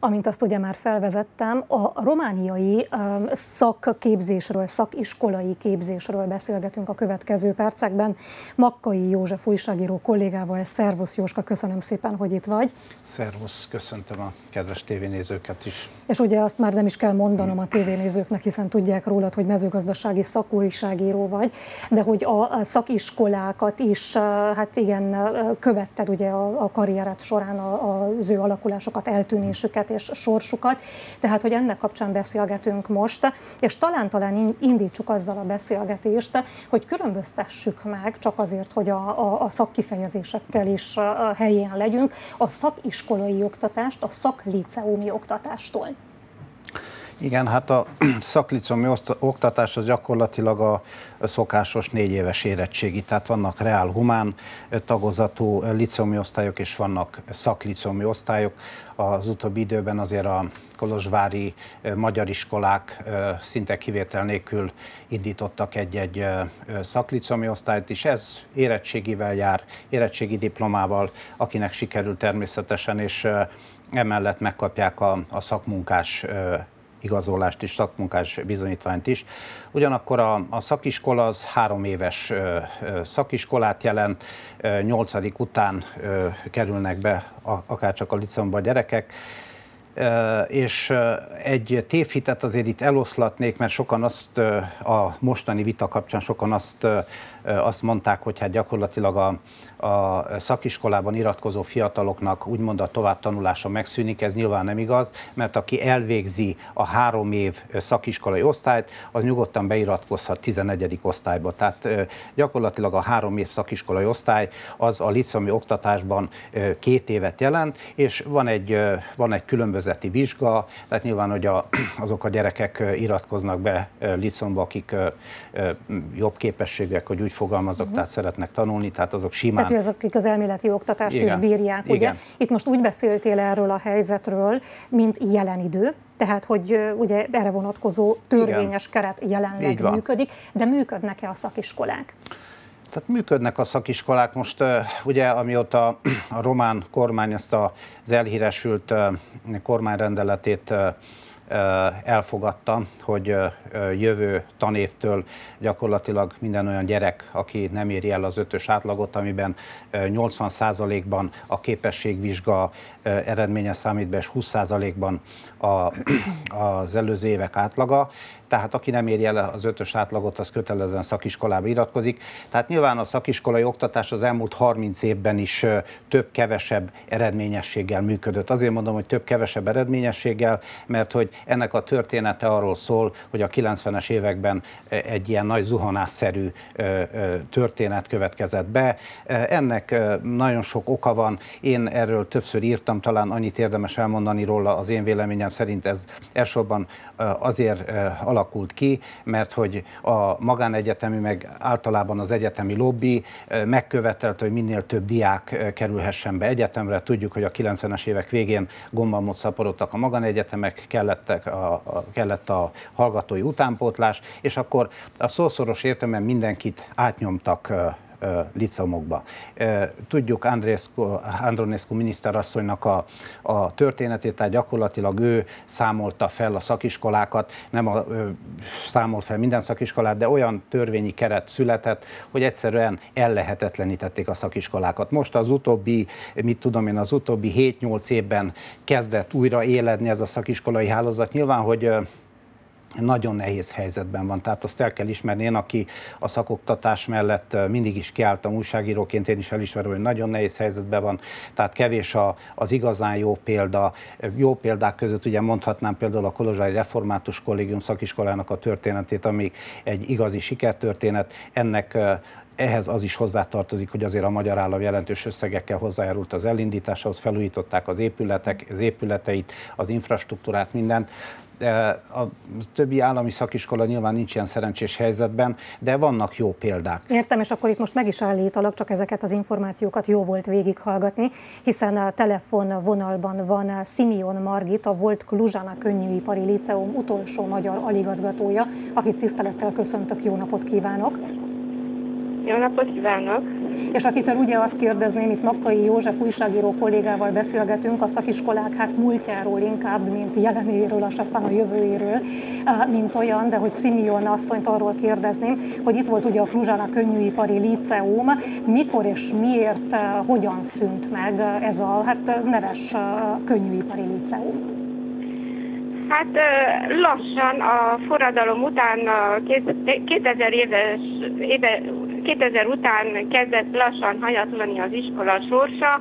amint azt ugye már felvezettem, a romániai szakképzésről, szakiskolai képzésről beszélgetünk a következő percekben. Makkai József újságíró kollégával. Szervusz Jóska, köszönöm szépen, hogy itt vagy. Szervusz, köszöntöm a kedves tévénézőket is. És ugye azt már nem is kell mondanom a tévénézőknek, hiszen tudják rólad, hogy mezőgazdasági szakújságíró vagy, de hogy a szakiskolákat is, hát igen, követted ugye a, a karriered során az ő alakulásokat, eltűnésüket és sorsukat, tehát hogy ennek kapcsán beszélgetünk most, és talán-talán indítsuk azzal a beszélgetést, hogy különböztessük meg, csak azért, hogy a, a, a szakkifejezésekkel is helyén legyünk, a szakiskolai oktatást a szakliceumi oktatástól. Igen, hát a szaklicomi oktatás az gyakorlatilag a szokásos négy éves érettségi, tehát vannak reál humán tagozatú licomi osztályok, és vannak szaklicomi osztályok. Az utóbbi időben azért a kolozsvári magyar iskolák szinte kivétel nélkül indítottak egy-egy szaklicomi osztályt is. Ez érettségivel jár, érettségi diplomával, akinek sikerül természetesen, és emellett megkapják a, a szakmunkás igazolást is, szakmunkás bizonyítványt is. Ugyanakkor a, a szakiskola az három éves szakiskolát jelent, nyolcadik után kerülnek be a, akár csak a liceumba a gyerekek, és egy tévhitet azért itt eloszlatnék, mert sokan azt a mostani vita kapcsán sokan azt, azt mondták, hogy hát gyakorlatilag a, a szakiskolában iratkozó fiataloknak úgymond a továbbtanulása megszűnik, ez nyilván nem igaz, mert aki elvégzi a három év szakiskolai osztályt, az nyugodtan beiratkozhat 11. osztályba. Tehát gyakorlatilag a három év szakiskolai osztály az a liceumi oktatásban két évet jelent, és van egy, van egy különbözeti vizsga, tehát nyilván, hogy a, azok a gyerekek iratkoznak be liceumba, akik jobb képességek, hogy úgy fogalmazok, uh-huh. tehát szeretnek tanulni, tehát azok simán hogy azok, akik az elméleti oktatást Igen. is bírják. Ugye? Igen. Itt most úgy beszéltél erről a helyzetről, mint jelen idő, tehát, hogy ugye erre vonatkozó törvényes Igen. keret jelenleg működik, de működnek-e a szakiskolák? Tehát működnek a szakiskolák. Most ugye, amióta a román kormány ezt az elhíresült kormányrendeletét elfogadta, hogy jövő tanévtől gyakorlatilag minden olyan gyerek, aki nem éri el az ötös átlagot, amiben 80%-ban a képességvizsga eredménye számít be, és 20%-ban az előző évek átlaga, tehát aki nem éri el az ötös átlagot, az kötelezően szakiskolába iratkozik. Tehát nyilván a szakiskolai oktatás az elmúlt 30 évben is több-kevesebb eredményességgel működött. Azért mondom, hogy több-kevesebb eredményességgel, mert hogy ennek a története arról szól, hogy a 90-es években egy ilyen nagy zuhanásszerű történet következett be. Ennek nagyon sok oka van. Én erről többször írtam, talán annyit érdemes elmondani róla, az én véleményem szerint ez elsősorban azért alakult ki, mert hogy a magánegyetemi, meg általában az egyetemi lobby megkövetelte, hogy minél több diák kerülhessen be egyetemre. Tudjuk, hogy a 90-es évek végén gombalmot szaporodtak a magánegyetemek, kellettek a, a, kellett a hallgatói utánpótlás, és akkor a szószoros értelemben mindenkit átnyomtak liceumokba. Tudjuk Andrescu, Andronescu miniszterasszonynak a, a történetét, tehát gyakorlatilag ő számolta fel a szakiskolákat, nem a, számol fel minden szakiskolát, de olyan törvényi keret született, hogy egyszerűen ellehetetlenítették a szakiskolákat. Most az utóbbi, mit tudom én, az utóbbi 7-8 évben kezdett újra éledni ez a szakiskolai hálózat. Nyilván, hogy nagyon nehéz helyzetben van. Tehát azt el kell ismerni, én, aki a szakoktatás mellett mindig is kiálltam újságíróként, én is elismerem, hogy nagyon nehéz helyzetben van. Tehát kevés a, az igazán jó példa. Jó példák között ugye mondhatnám például a Kolozsvári Református Kollégium szakiskolának a történetét, ami egy igazi sikertörténet. Ennek ehhez az is hozzátartozik, hogy azért a magyar állam jelentős összegekkel hozzájárult az elindításhoz, felújították az épületek, az épületeit, az infrastruktúrát, mindent a többi állami szakiskola nyilván nincs ilyen szerencsés helyzetben, de vannak jó példák. Értem, és akkor itt most meg is állítalak, csak ezeket az információkat jó volt végighallgatni, hiszen a telefon vonalban van Simeon Margit, a volt Kluzsana Könnyűipari Liceum utolsó magyar aligazgatója, akit tisztelettel köszöntök, jó napot kívánok! Jó napot kívánok! És akitől ugye azt kérdezném, itt Makkai József újságíró kollégával beszélgetünk a szakiskolák hát múltjáról inkább, mint jelenéről, és aztán a jövőjéről, mint olyan, de hogy Simeon asszonyt arról kérdezném, hogy itt volt ugye a Kluzsána Könnyűipari Liceum, mikor és miért, hogyan szűnt meg ez a hát neves könnyűipari liceum? Hát lassan a forradalom után, 2000 éves, éve, 2000 után kezdett lassan hajatlani az iskola sorsa.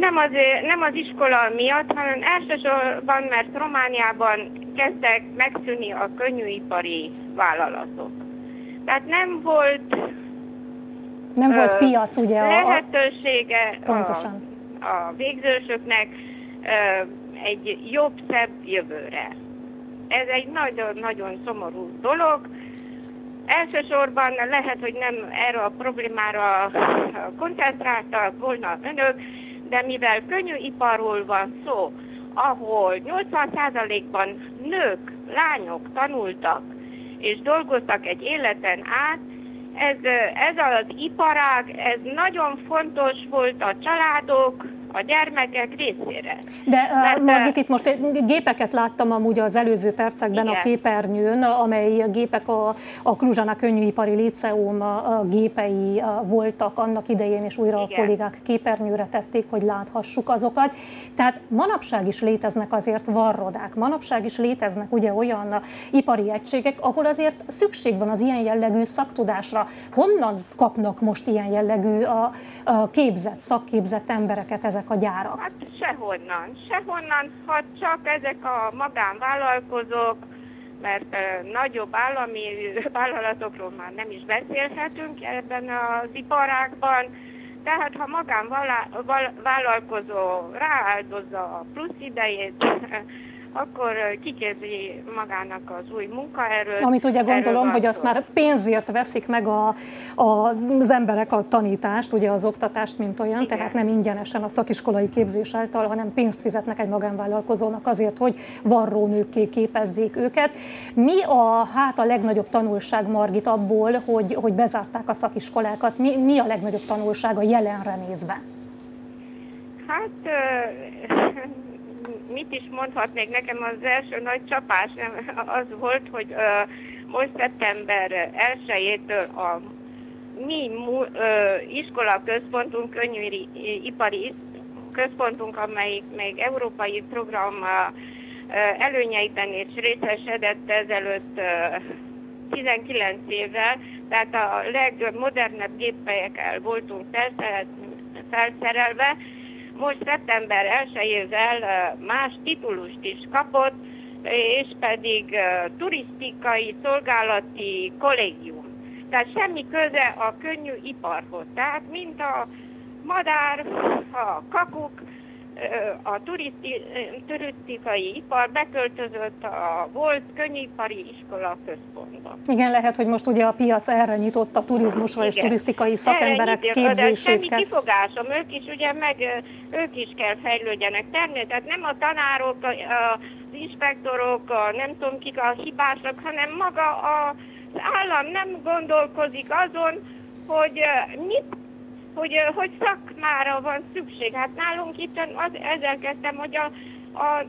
Nem az, nem az iskola miatt, hanem elsősorban, mert Romániában kezdtek megszűnni a könnyűipari vállalatok. Tehát nem volt nem volt piac, ugye? Lehetősége a, pontosan. a, a végzősöknek ö, egy jobb, szebb jövőre. Ez egy nagyon-nagyon szomorú dolog. Elsősorban lehet, hogy nem erre a problémára koncentráltak volna önök, de mivel könnyű iparról van szó, ahol 80%-ban nők, lányok tanultak és dolgoztak egy életen át, ez, ez az iparág, ez nagyon fontos volt a családok, a gyermekek részére. De uh, Margit, itt most gépeket láttam amúgy az előző percekben Igen. a képernyőn, amely gépek a, a Kluzsana Könnyűipari Liceum gépei voltak annak idején, és újra Igen. a kollégák képernyőre tették, hogy láthassuk azokat. Tehát manapság is léteznek azért varrodák, manapság is léteznek ugye olyan ipari egységek, ahol azért szükség van az ilyen jellegű szaktudásra. Honnan kapnak most ilyen jellegű a, a képzett, szakképzett embereket ezek ezek a gyárak? Hát sehonnan. Sehonnan, ha csak ezek a magánvállalkozók, mert nagyobb állami vállalatokról már nem is beszélhetünk ebben az iparágban, tehát ha magánvállalkozó rááldozza a plusz idejét, akkor kiképzi magának az új munkaerőt. Amit ugye gondolom, hogy azt már pénzért veszik meg a, a, az emberek a tanítást, ugye az oktatást, mint olyan, Igen. tehát nem ingyenesen a szakiskolai képzés által, hanem pénzt fizetnek egy magánvállalkozónak azért, hogy varrónőkké képezzék őket. Mi a, hát a legnagyobb tanulság, Margit, abból, hogy, hogy bezárták a szakiskolákat? Mi, mi a legnagyobb tanulság a jelenre nézve? Hát mit is mondhatnék, nekem az első nagy csapás nem, az volt, hogy uh, most szeptember 1-től a mi uh, iskola központunk, könnyű ipari központunk, amelyik még európai program uh, előnyeiben is részesedett ezelőtt uh, 19 évvel, tehát a legmodernebb géppelyekkel voltunk felszerelve, most szeptember 1-ével más titulust is kapott, és pedig turisztikai szolgálati kollégium. Tehát semmi köze a könnyű iparhoz. Tehát mint a madár, a kakuk, a turiszti, turisztikai ipar beköltözött a volt könnyűipari iskola központba. Igen, lehet, hogy most ugye a piac erre nyitott a turizmusra Igen. és turisztikai szakemberek erre képzését. De semmi kifogásom, ők is ugye meg, ők is kell fejlődjenek. Természetesen tehát nem a tanárok, az inspektorok, a nem tudom kik a hibások, hanem maga az állam nem gondolkozik azon, hogy mit hogy, hogy szakmára van szükség. Hát nálunk itt az, ezzel kezdtem, hogy a, a,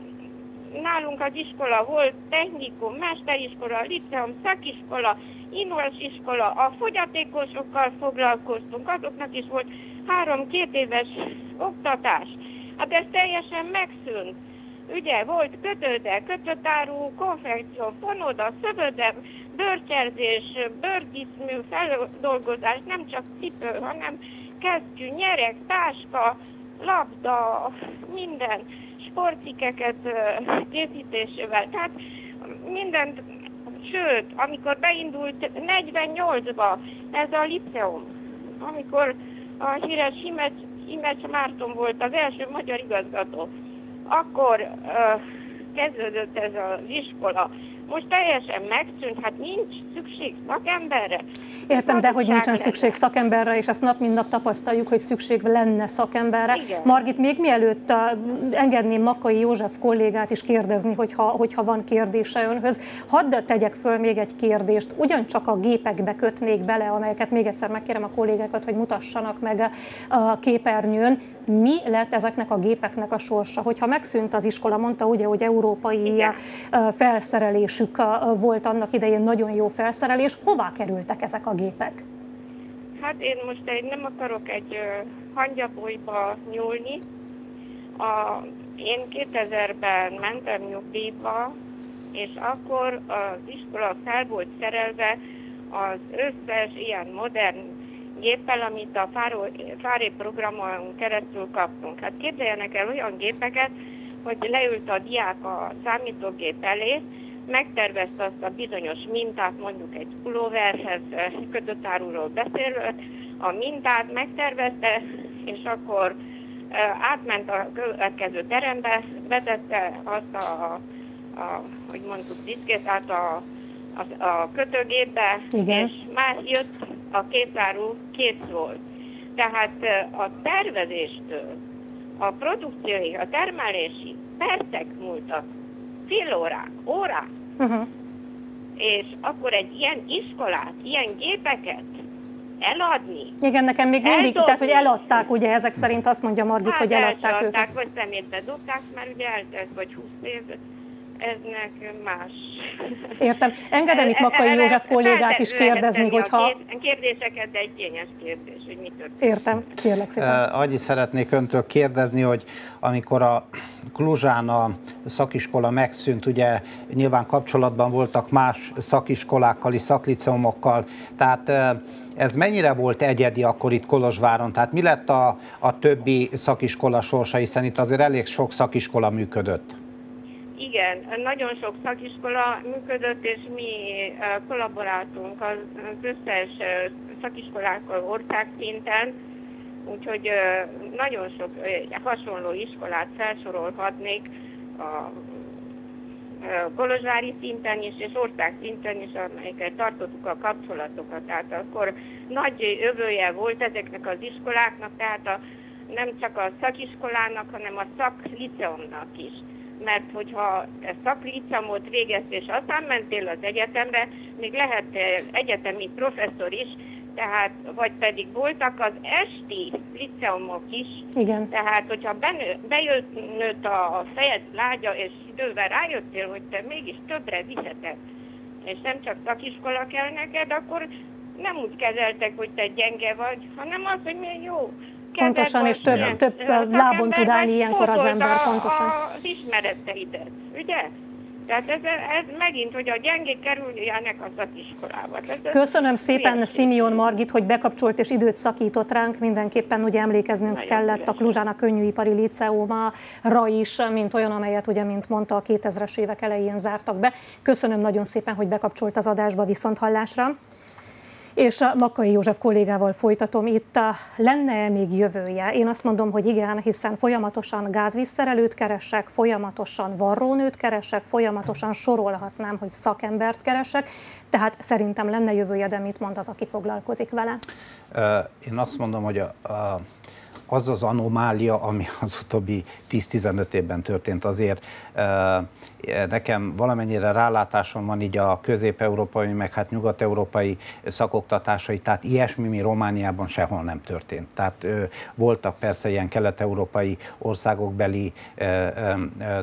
nálunk az iskola volt technikum, mesteriskola, liceum, szakiskola, invalás iskola, a fogyatékosokkal foglalkoztunk, azoknak is volt három két éves oktatás. Hát ez teljesen megszűnt. Ugye volt kötőde, kötőtárú, konfekció, fonoda, szövöde, bőrcserzés, bőrdiszmű, feldolgozás, nem csak cipő, hanem kesztyű, nyerek, táska, labda, minden sportcikeket készítésével. Tehát mindent, sőt, amikor beindult 48-ba ez a liceum, amikor a híres Himecs, Himecs Márton volt az első magyar igazgató, akkor uh, kezdődött ez az iskola. Most teljesen megszűnt, hát nincs szükség szakemberre. Értem, de hogy nincsen lenne. szükség szakemberre, és ezt nap mint nap tapasztaljuk, hogy szükség lenne szakemberre. Igen. Margit, még mielőtt engedném Makai József kollégát is kérdezni, hogyha, hogyha van kérdése önhöz, hadd tegyek föl még egy kérdést. Ugyancsak a gépekbe kötnék bele, amelyeket még egyszer megkérem a kollégákat, hogy mutassanak meg a képernyőn. Mi lett ezeknek a gépeknek a sorsa? Hogyha megszűnt az iskola, mondta ugye, hogy európai Igen. Felszerelésük volt annak idején nagyon jó felszerelés, hová kerültek ezek a gépek? Hát én most egy, nem akarok egy hangyabolyba nyúlni. A, én 2000-ben mentem nyugdíjba, és akkor az iskola fel volt szerelve az összes ilyen modern géppel, amit a Fáré programon keresztül kaptunk. Hát képzeljenek el olyan gépeket, hogy leült a diák a számítógép elé, megtervezte azt a bizonyos mintát, mondjuk egy pulóverhez kötöttárúról beszélve, a mintát megtervezte, és akkor átment a következő terembe, vetette azt a, a hogy mondtuk, diszkét át a, a, a kötőgépbe, Igen. és már jött a készáru, kész volt. Tehát a tervezéstől, a produkciói, a termelési percek múltak, fél órák, órák. Uh-huh. És akkor egy ilyen iskolát, ilyen gépeket eladni. Igen, nekem még mindig, eldobni. tehát hogy eladták, ugye ezek szerint azt mondja Margit, hát hogy eladták őket. Hát vagy szemétbe dobták, mert ugye eltelt vagy 20 év, ez nekünk más. Értem. Engedem itt Makai József kollégát is kérdezni, hogyha... Kérdéseket, de egy kényes kérdés, hogy mi történt. Értem, kérlek szépen. Annyit szeretnék öntől kérdezni, hogy amikor a Kluzsán a szakiskola megszűnt, ugye nyilván kapcsolatban voltak más szakiskolákkal és szakliceumokkal, tehát ez mennyire volt egyedi akkor itt Kolozsváron? Tehát mi lett a, a többi szakiskola sorsa, hiszen itt azért elég sok szakiskola működött? Igen, nagyon sok szakiskola működött, és mi kollaboráltunk az összes szakiskolákkal országszinten, úgyhogy nagyon sok hasonló iskolát felsorolhatnék a Kolozsvári szinten is, és ország szinten is, amelyekkel tartottuk a kapcsolatokat. Tehát akkor nagy övője volt ezeknek az iskoláknak, tehát a, nem csak a szakiskolának, hanem a szakliceumnak is mert hogyha szaklicamot végeztél, és aztán mentél az egyetemre, még lehet egyetemi professzor is, tehát, vagy pedig voltak az esti liceumok is, Igen. tehát hogyha benő, bejött nőtt a fejed lágya, és idővel rájöttél, hogy te mégis többre viheted, és nem csak szakiskola kell neked, akkor nem úgy kezeltek, hogy te gyenge vagy, hanem az, hogy milyen jó Pontosan, és több, több lábon tud állni ilyenkor az ember, pontosan. Az ismereteidet, ugye? Tehát ez, ez megint, hogy a gyengék kerüljenek a szakiskolába. Ez Köszönöm szépen Simion Margit, hogy bekapcsolt és időt szakított ránk. Mindenképpen ugye emlékeznünk Nagyon kellett szívesen. a Kluzsána Könnyűipari Liceumra is, mint olyan, amelyet ugye, mint mondta, a 2000-es évek elején zártak be. Köszönöm nagyon szépen, hogy bekapcsolt az adásba viszont hallásra. És a Makai József kollégával folytatom itt, lenne-e még jövője? Én azt mondom, hogy igen, hiszen folyamatosan gázvízszerelőt keresek, folyamatosan varrónőt keresek, folyamatosan sorolhatnám, hogy szakembert keresek, tehát szerintem lenne jövője, de mit mond az, aki foglalkozik vele? Én azt mondom, hogy a, a az az anomália, ami az utóbbi 10-15 évben történt, azért nekem valamennyire rálátásom van így a közép-európai, meg hát nyugat-európai szakoktatásai, tehát ilyesmi mi Romániában sehol nem történt. Tehát voltak persze ilyen kelet-európai országokbeli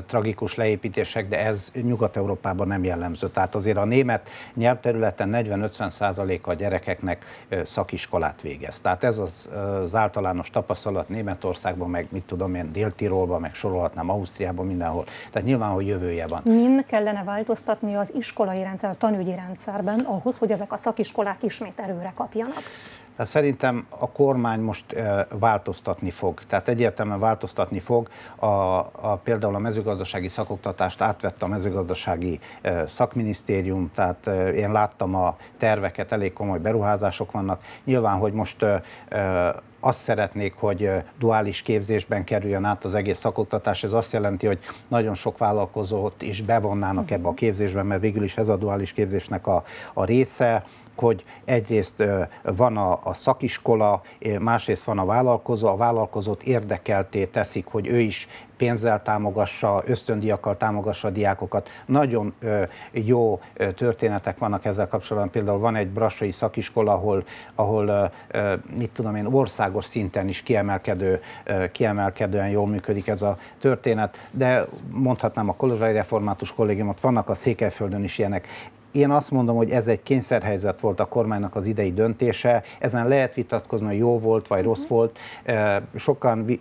tragikus leépítések, de ez Nyugat-Európában nem jellemző. Tehát azért a német nyelvterületen 40-50 százaléka a gyerekeknek szakiskolát végez. Tehát ez az, az általános tapasztalat Németországban, meg mit tudom én, Dél-Tirolban, meg sorolhatnám Ausztriában, mindenhol. Tehát nyilván, hogy jövője van. Min kellene változtatni az iskolai rendszer, a tanügyi rendszerben ahhoz, hogy ezek a szakiskolák ismét erőre kapjanak? Hát szerintem a kormány most változtatni fog. Tehát egyértelműen változtatni fog. A, a, például a mezőgazdasági szakoktatást átvette a mezőgazdasági szakminisztérium, tehát én láttam a terveket, elég komoly beruházások vannak. Nyilván, hogy most azt szeretnék, hogy duális képzésben kerüljön át az egész szakoktatás. Ez azt jelenti, hogy nagyon sok vállalkozót is bevonnának ebbe a képzésbe, mert végül is ez a duális képzésnek a, a része hogy egyrészt van a, szakiskola, másrészt van a vállalkozó, a vállalkozót érdekelté teszik, hogy ő is pénzzel támogassa, ösztöndiakkal támogassa a diákokat. Nagyon ö, jó történetek vannak ezzel kapcsolatban. Például van egy brassai szakiskola, ahol, ahol ö, mit tudom én, országos szinten is kiemelkedő, ö, kiemelkedően jól működik ez a történet, de mondhatnám a Kolozsai Református Kollégiumot, vannak a Székelyföldön is ilyenek én azt mondom, hogy ez egy kényszerhelyzet volt a kormánynak az idei döntése. Ezen lehet vitatkozni, hogy jó volt vagy rossz volt. Sokan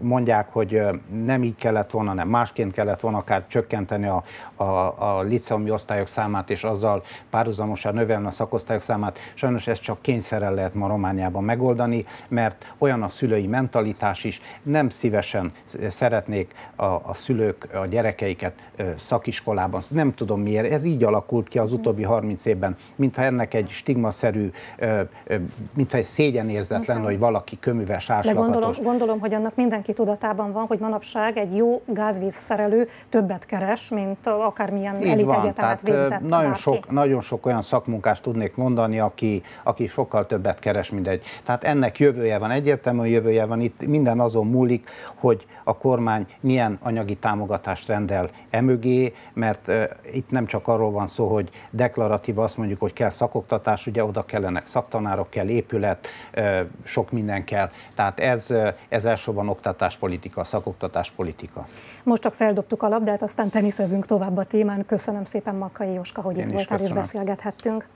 mondják, hogy nem így kellett volna, nem másként kellett volna akár csökkenteni a, a, a liceumi osztályok számát, és azzal párhuzamosan növelni a szakosztályok számát. Sajnos ezt csak kényszerrel lehet ma Romániában megoldani, mert olyan a szülői mentalitás is, nem szívesen szeretnék a, a szülők a gyerekeiket szakiskolában. Nem tudom miért, ez így alakult ki az utóbbi 30 évben, mintha ennek egy stigmaszerű, mintha egy szégyenérzet lenne, hogy valaki köműves árslakatos. De gondolom, gondolom, hogy annak mindenki tudatában van, hogy manapság egy jó gázvízszerelő többet keres, mint akármilyen elit egyetemet végzett nagyon sok, nagyon sok olyan szakmunkást tudnék mondani, aki, aki sokkal többet keres, mint egy. Tehát ennek jövője van, egyértelmű jövője van, itt minden azon múlik, hogy a kormány milyen anyagi támogatást rendel emögé, mert uh, itt nem csak arról van szó, hogy deklaratív azt mondjuk, hogy kell szakoktatás, ugye oda kellenek szaktanárok, kell épület, sok minden kell. Tehát ez, ez elsősorban oktatáspolitika, szakoktatáspolitika. Most csak feldobtuk a labdát, aztán teniszezünk tovább a témán. Köszönöm szépen Makai Jóska, hogy Én itt voltál köszönöm. és beszélgethettünk.